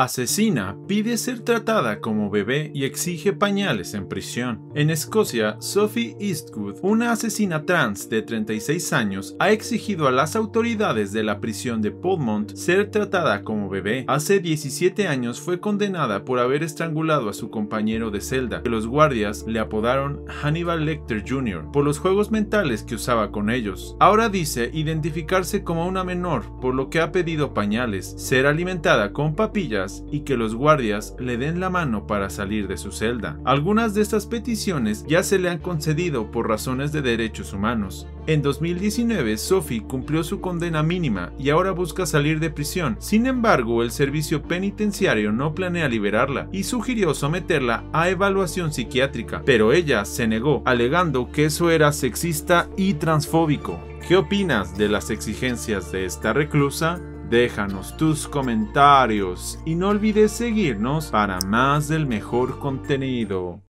Asesina pide ser tratada como bebé y exige pañales en prisión. En Escocia, Sophie Eastwood, una asesina trans de 36 años, ha exigido a las autoridades de la prisión de Polmont ser tratada como bebé. Hace 17 años fue condenada por haber estrangulado a su compañero de celda, que los guardias le apodaron Hannibal Lecter Jr. por los juegos mentales que usaba con ellos. Ahora dice identificarse como una menor, por lo que ha pedido pañales, ser alimentada con papillas y que los guardias le den la mano para salir de su celda. Algunas de estas peticiones ya se le han concedido por razones de derechos humanos. En 2019, Sophie cumplió su condena mínima y ahora busca salir de prisión. Sin embargo, el servicio penitenciario no planea liberarla y sugirió someterla a evaluación psiquiátrica, pero ella se negó, alegando que eso era sexista y transfóbico. ¿Qué opinas de las exigencias de esta reclusa? Déjanos tus comentarios y no olvides seguirnos para más del mejor contenido.